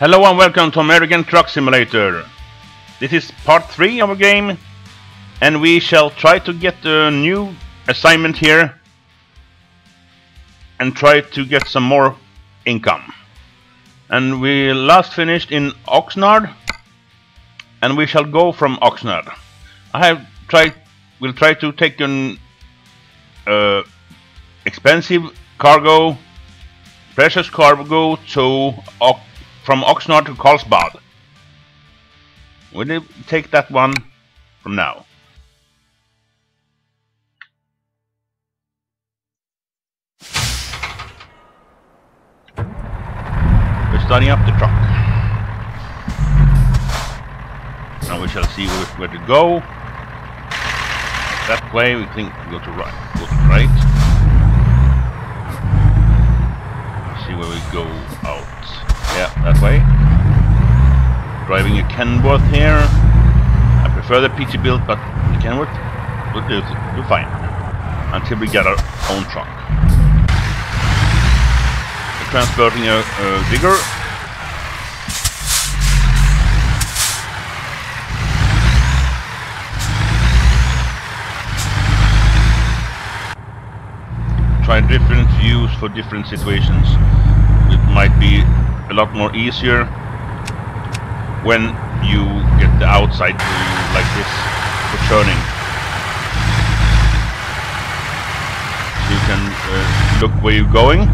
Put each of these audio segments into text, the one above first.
Hello and welcome to American Truck Simulator. This is part 3 of a game and we shall try to get a new assignment here and try to get some more income. And we last finished in Oxnard and we shall go from Oxnard. I have tried, will try to take an uh, expensive cargo, precious cargo to Ox from Oxnard to Carlsbad. We'll take that one from now. We're starting up the truck. Now we shall see where, where to go. That way we think we go to right. Go to right. See where we go out. Yeah, that way. Driving a Kenworth here. I prefer the Peterbilt, but the Kenworth will do, do fine. Until we get our own truck. We're transporting a, a digger. Try different views for different situations. It might be a lot more easier when you get the outside like this for turning. You can uh, look where you're going.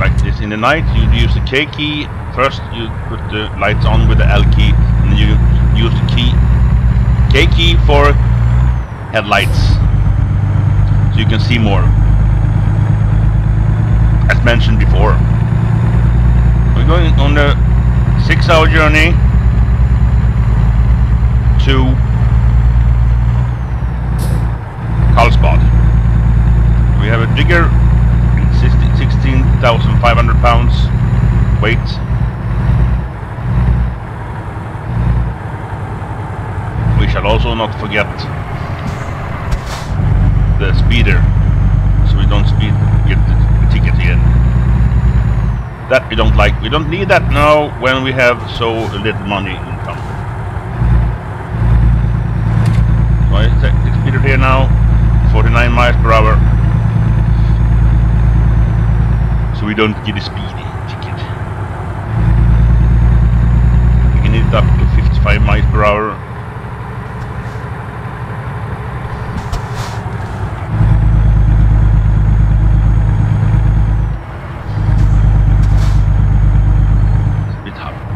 Like this in the night, you use the K key. First you put the lights on with the L key, and then you use the key K key for headlights. So you can see more mentioned before. We're going on a six hour journey to Carlsbad. We have a digger, 16,500 pounds weight. We shall also not forget the speeder, so we don't speed get. That we don't like. We don't need that now when we have so little money income. So I the speeder here now, 49 miles per hour. So we don't get a speedy ticket. We can hit up to 55 miles per hour.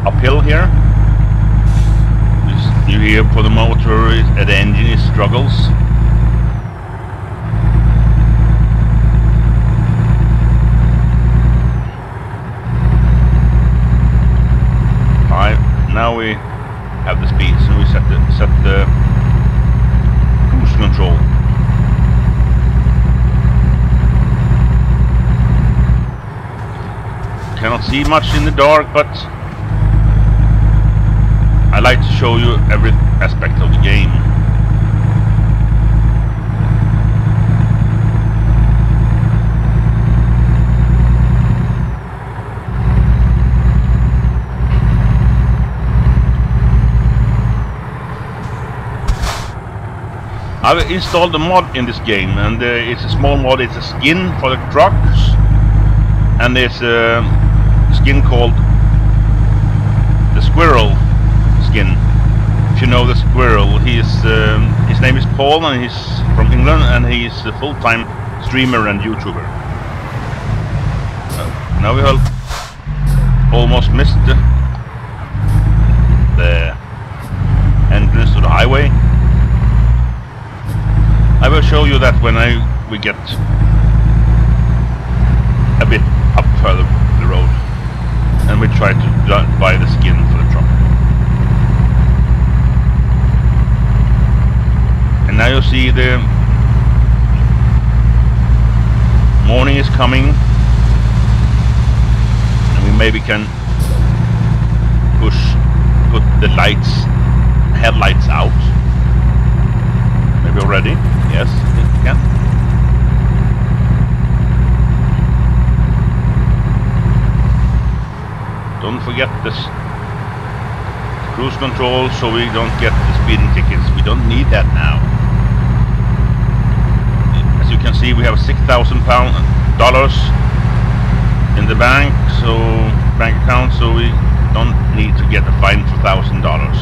uphill here. You hear for the motor uh, the engine is struggles. Five. Now we have the speed, so we set the set the cruise control. Cannot see much in the dark, but I like to show you every aspect of the game. I've installed a mod in this game and uh, it's a small mod, it's a skin for the trucks and there's a skin called the squirrel skin. If you know the squirrel, he's um, his name is Paul and he's from England and he's a full-time streamer and YouTuber. Uh, now we have almost missed the, the entrance to the highway. I will show you that when I we get a bit up further the road and we try to buy the skin for the truck. And now you'll see the morning is coming. And we maybe can push put the lights headlights out. Maybe already? Yes? It can Don't forget this cruise control so we don't get the speeding tickets. We don't need that now. Can see, we have six thousand pound uh, dollars in the bank, so bank account, so we don't need to get a fine for thousand dollars.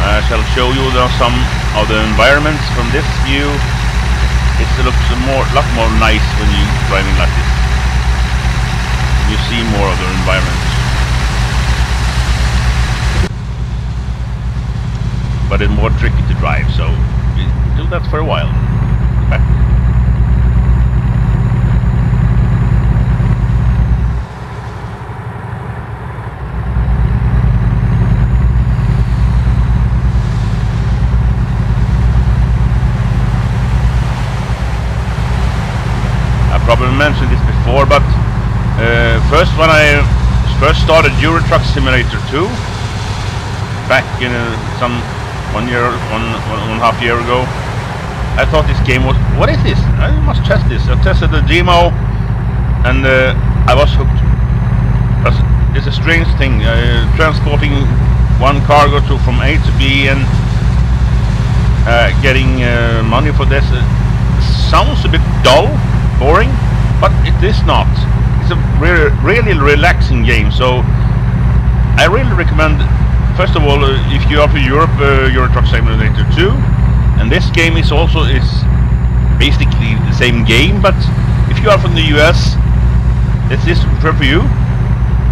I shall show you some of the environments from this view. It looks a more, lot more nice when you driving like this. You see more of the environment. But it's more tricky to drive, so do that for a while. I probably mentioned this before, but uh, first when I first started Euro Truck Simulator 2, back in uh, some one year, one, one, one half year ago, I thought this game was, what is this? I must test this. I tested the demo and uh, I was hooked. It's a strange thing, uh, transporting one cargo to from A to B and uh, getting uh, money for this. Uh, sounds a bit dull, boring, but it is not. It's a really, really relaxing game. So I really recommend. First of all, uh, if you are for Europe, uh, Euro Truck Simulator 2, and this game is also is basically the same game. But if you are from the US, this is for you.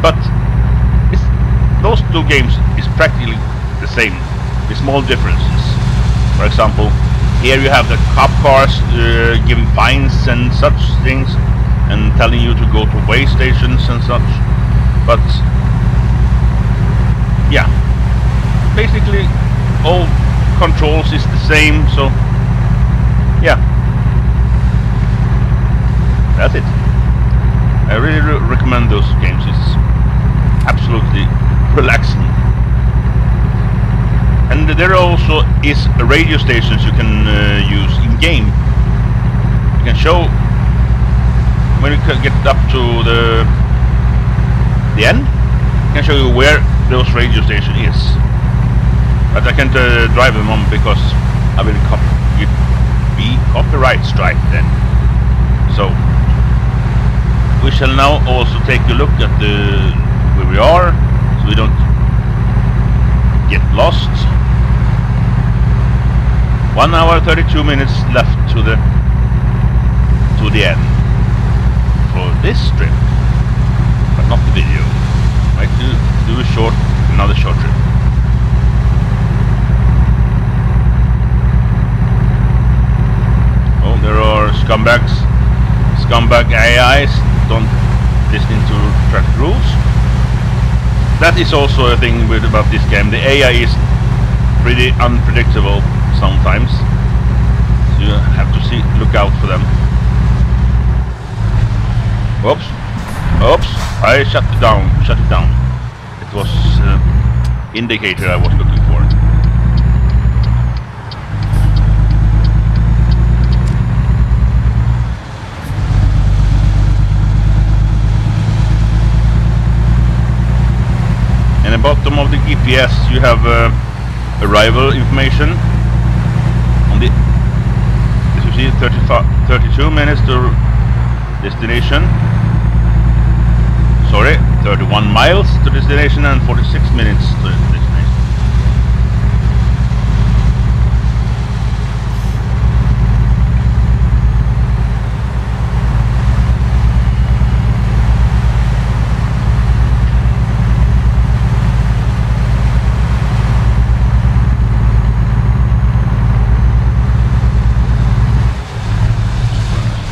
But those two games is practically the same, with small differences. For example, here you have the cop cars uh, giving fines and such things, and telling you to go to way stations and such. But yeah, basically all controls is the same. So yeah, that's it. I really re- recommend those games. It's absolutely relaxing. And there also is radio stations you can uh, use in game. You can show when you get up to the the end. I can show you where those radio station is. But I can't uh, drive them on because I will cop- be copyright strike then. So we shall now also take a look at the where we are, so we don't get lost. One hour, 32 minutes left to the to the end for this trip, but not the video. Might do do a short, another short trip. There are scumbags, scumbag AIs. Don't listen to traffic rules. That is also a thing with about this game. The AI is pretty unpredictable sometimes. So you have to see, look out for them. Oops. Oops. I shut it down. Shut it down. It was uh, indicator I was looking for. In the bottom of the GPS you have uh, arrival information. On the as you see 35 32 minutes to destination. Sorry 31 miles to destination and 46 minutes to destination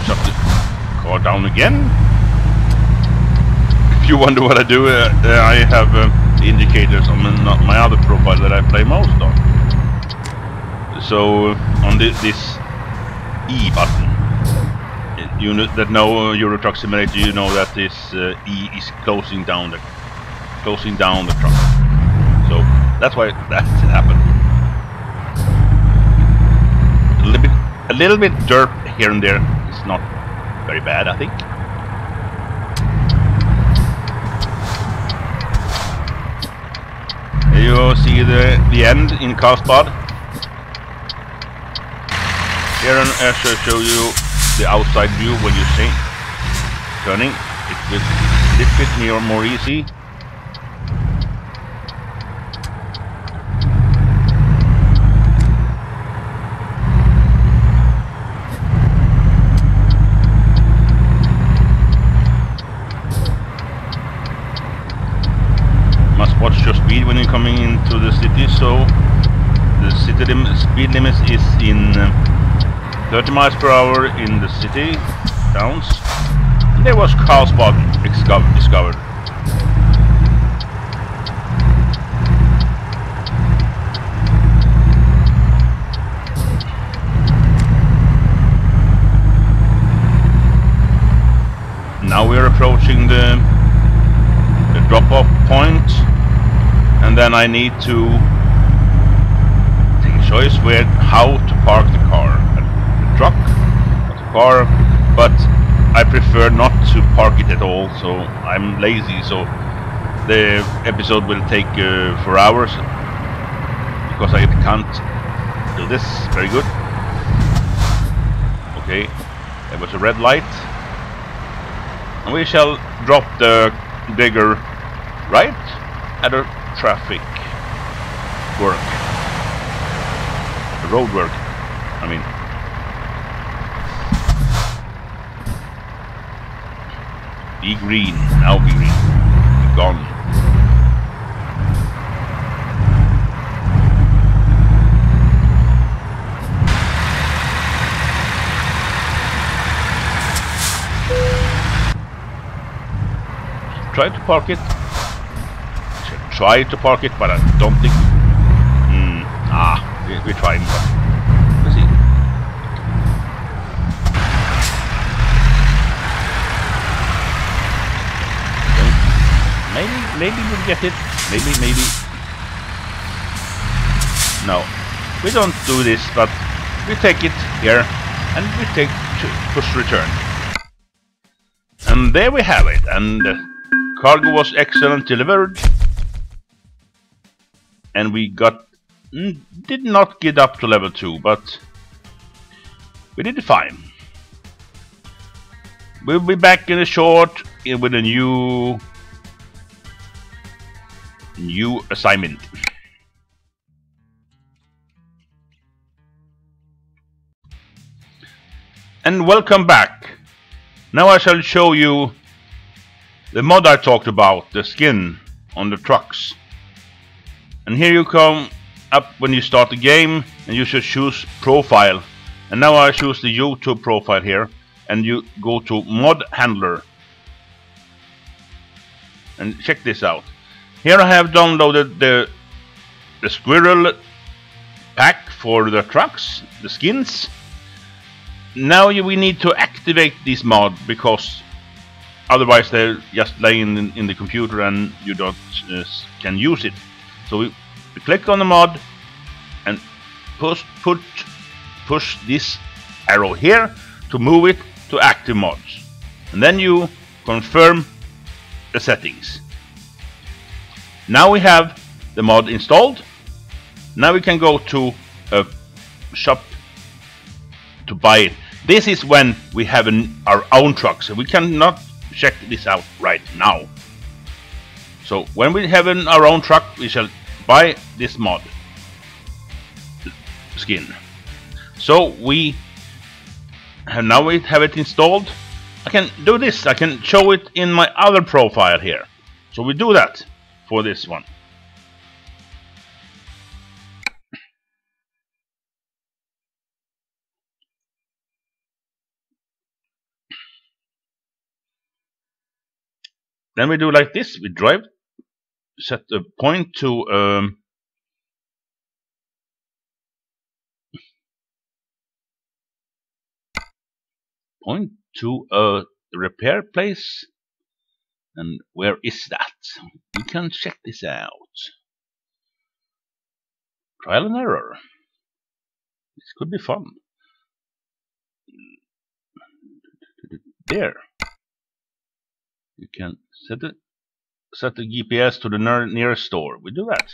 shut the car down again if you wonder what I do, uh, uh, I have uh, indicators on my, other profile that I play most on. So uh, on the, this E button, uh, you know, that uh, Euro Truck Simulator, you know that this uh, E is closing down the closing down the truck. So that's why that happened. A little bit, a little bit dirt here and there is not very bad, I think. Here you see the, the end in Carlsbad. Here I shall show you the outside view when you see turning. It will a little bit more easy. watch your speed when you're coming into the city so the city lim speed limit is in uh, 30 miles per hour in the city towns. And there was Carlsbad discovered. Now we're approaching the the drop-off point and then I need to take a choice how to park the car. The truck, the car, but I prefer not to park it at all, so I'm lazy, so the episode will take uh, four hours because I can't do this very good. Okay, there was a red light. And we shall drop the digger right at a traffic work. Road work, I mean. Be green, now be green. Be gone. Try to park it try to park it, but I don't think... Mm, ah, we, we're trying, but... Let's see. Maybe, maybe we'll get it. Maybe, maybe. No, we don't do this, but we take it here, and we take push return. And there we have it, and cargo was excellent delivered and we got mm, did not get up to level 2 but we did fine. We'll be back in a short eh, with a new new assignment. And welcome back. Now I shall show you the mod I talked about the skin on the trucks and here you come up when you start the game and you should choose profile. And now I choose the YouTube profile here and you go to mod handler. And check this out. Here I have downloaded the the squirrel pack for the trucks the skins. Now you, we need to activate this mod because otherwise they're just laying in, in the computer and you don't uh, can use it so we, we click on the mod and push put push this arrow here to move it to active mods. And then you confirm the settings. Now we have the mod installed. Now we can go to a shop to buy it. This is when we have an, our own truck, so we cannot check this out right now. So when we have an, our own truck, we shall buy this mod skin. So we have now we have it installed. I can do this. I can show it in my other profile here. So we do that for this one. Then we do like this. We drive set a point to um, point to a repair place? And where is that? We can check this out. Trial and error. This could be fun. There. You can set the set the GPS to the near, nearest store. We do that.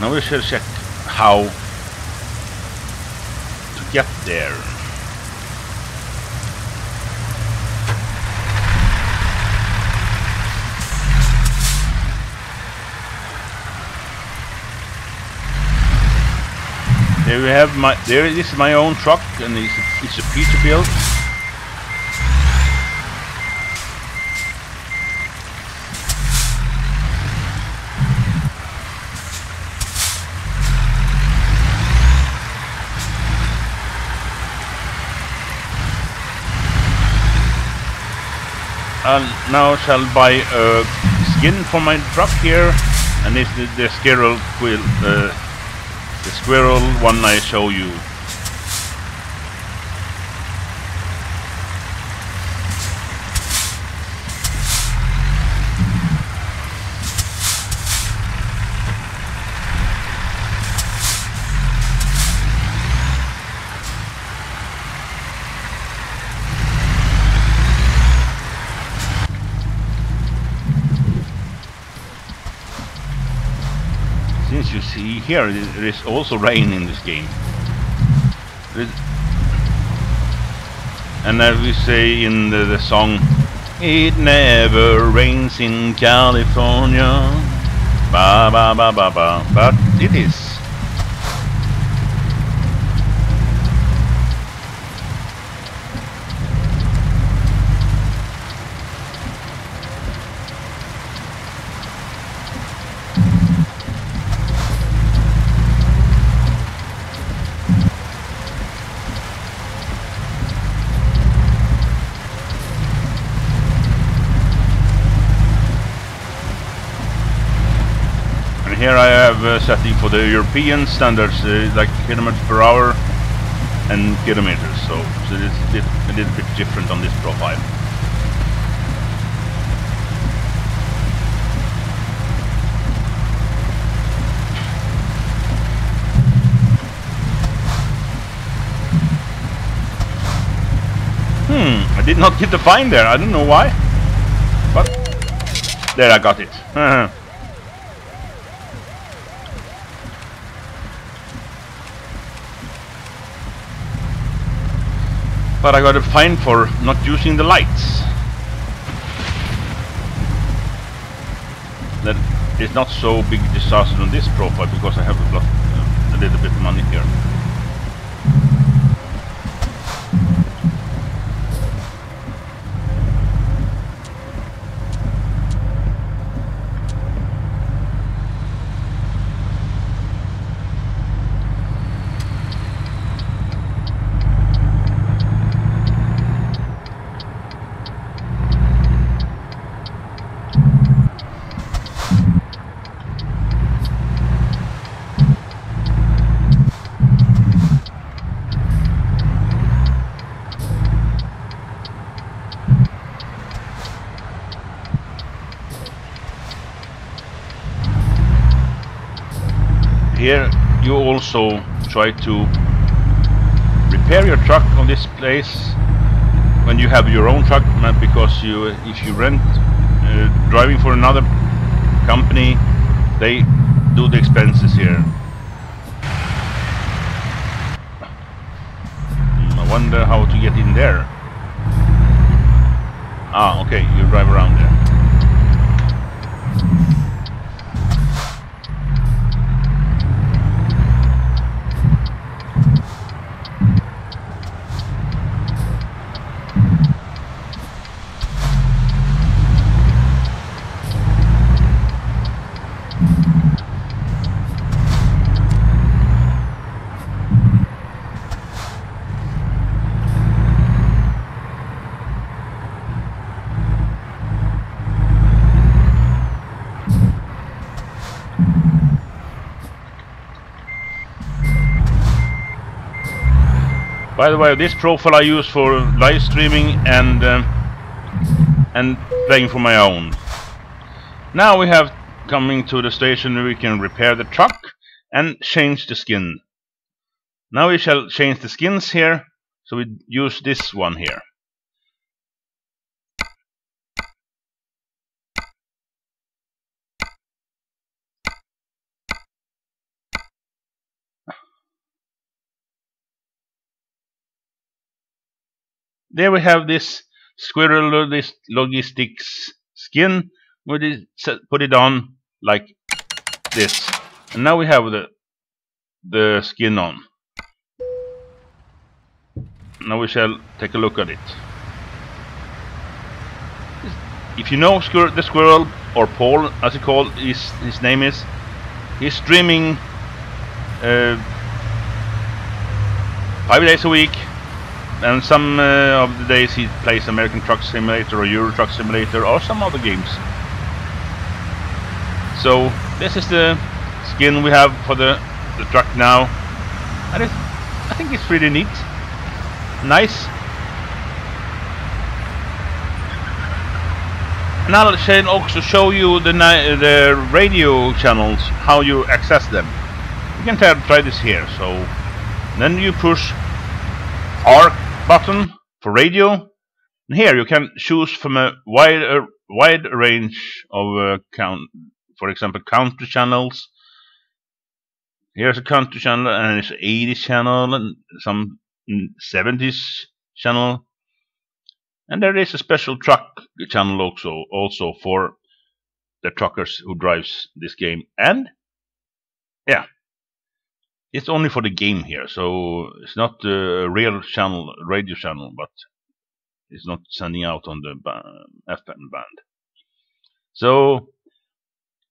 Now we shall check how to get there. There we have my there this is my own truck and it's a, it's a Peterbilt. And now shall buy a skin for my truck here and is the, the squirrel quill uh, the squirrel one I show you. Since you see here, there is also rain in this game. And as we say in the, the song, it never rains in California. Ba ba ba ba ba. But it is. And here I have uh, setting for the European standards, uh, like kilometers per hour and kilometers. So, so it's a a little bit different on this profile. Hmm, I did not get the fine there. I don't know why. But there I got it. But I got a fine for not using the lights. That is not so big disaster on this profile because I have a, uh, a little bit of money here. Here you also try to repair your truck on this place when you have your own truck because you if you rent uh, driving for another company they do the expenses here. Hmm, I wonder how to get in there. Ah, okay, you drive around there. By the way, this profile I use for live streaming and um, and playing for my own. Now we have coming to the station we can repair the truck and change the skin. Now we shall change the skins here, so we use this one here. There we have this Squirrel Logistics skin. We put it on like this. And now we have the the skin on. Now we shall take a look at it. If you know the squirrel, or Paul as he called his, his name is, he's streaming uh, five days a week and some uh, of the days he plays American Truck Simulator or Euro Truck Simulator or some other games. So this is the skin we have for the, the truck now. And I think it's pretty neat. Nice. And I'll also show you the, the radio channels, how you access them. You can try this here. So then you push R button for radio. And here you can choose from a wide, uh, wide range of uh, count, for example, country channels. Here's a country channel and it's 80s channel and some 70s channel. And there is a special truck channel also, also for the truckers who drives this game. And yeah, it's only for the game here, so it's not a real channel, radio channel, but it's not sending out on the FM band. So,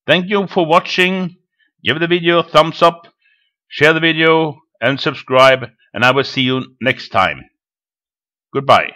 thank you for watching. Give the video a thumbs up, share the video, and subscribe, and I will see you next time. Goodbye.